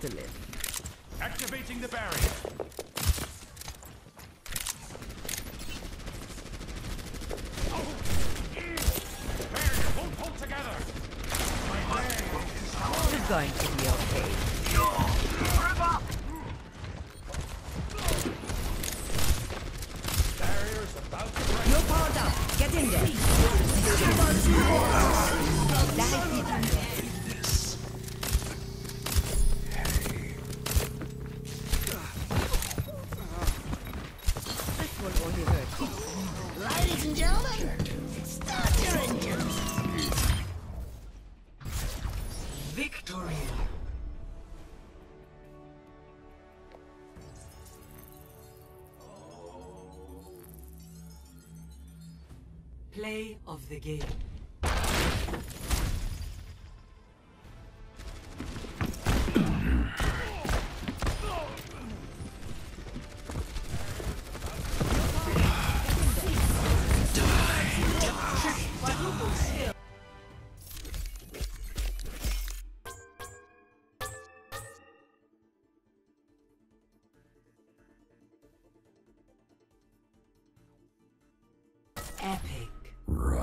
to live. Activating the barrier. Barrier won't hold together. You're going to be okay. Barrier's about to break. You're powered up. Get in there. Ladies and gentlemen, start your engines. Victory. Play of the game. Epic. Right.